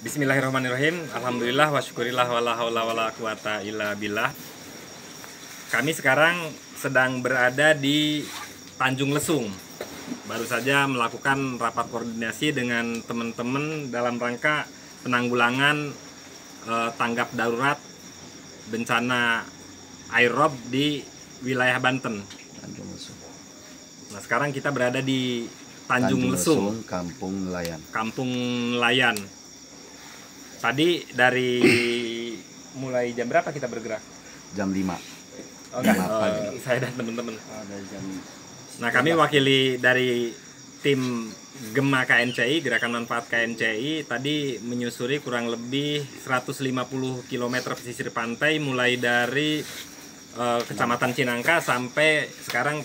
Bismillahirrahmanirrahim. Alhamdulillah wa syukurillah wala haula wala quwata illa billah. Kami sekarang sedang berada di Tanjung Lesung. Baru saja melakukan rapat koordinasi dengan teman-teman dalam rangka penanggulangan eh, tanggap darurat bencana air rob di wilayah Banten. Tanjung Lesung. Nah, sekarang kita berada di Tanjung, Lesung. Kampung Nelayan. Kampung Nelayan. Tadi dari mulai jam berapa kita bergerak? Jam 5. Oh, enggak, nih? saya dan teman-teman. Ada jam Nah, kami wakili dari tim Gema KNCI, Gerakan Manfaat KNCI, tadi menyusuri kurang lebih 150 km pesisir pantai mulai dari eh, Kecamatan Cinangka sampai sekarang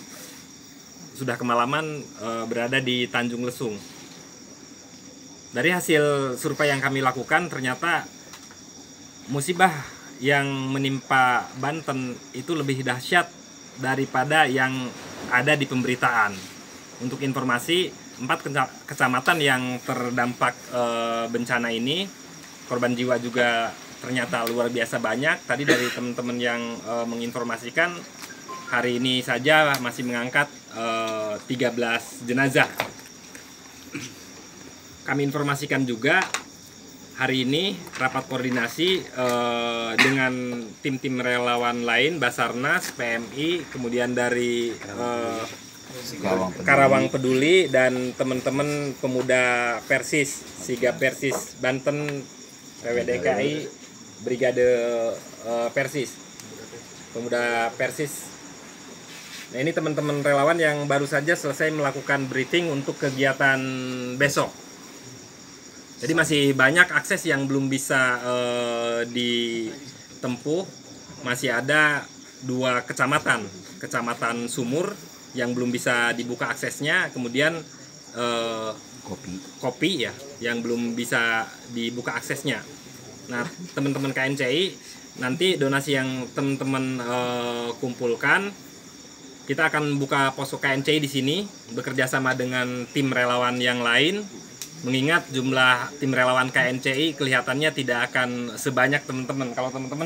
sudah kemalaman eh, berada di Tanjung Lesung. Dari hasil survei yang kami lakukan ternyata musibah yang menimpa Banten itu lebih dahsyat daripada yang ada di pemberitaan. Untuk informasi, empat keca- kecamatan yang terdampak eh, bencana ini, korban jiwa juga ternyata luar biasa banyak. Tadi dari teman-teman yang eh, menginformasikan, hari ini saja masih mengangkat eh, 13 jenazah. Kami informasikan juga hari ini rapat koordinasi eh, dengan tim-tim relawan lain, Basarnas, PMI, kemudian dari eh, Karawang Peduli. Karawang Peduli dan teman-teman pemuda Persis, Siga Persis Banten, PWDKI, Brigade eh, Persis, pemuda Persis. Nah ini teman-teman relawan yang baru saja selesai melakukan briefing untuk kegiatan besok. Jadi masih banyak akses yang belum bisa eh, ditempuh. Masih ada dua kecamatan, kecamatan Sumur yang belum bisa dibuka aksesnya, kemudian eh, Kopi. kopi ya yang belum bisa dibuka aksesnya. Nah, teman-teman KNCI nanti donasi yang teman-teman eh, kumpulkan kita akan buka posko KNCI di sini bekerja sama dengan tim relawan yang lain. Mengingat jumlah tim relawan KNCI kelihatannya tidak akan sebanyak teman-teman. Kalau teman-teman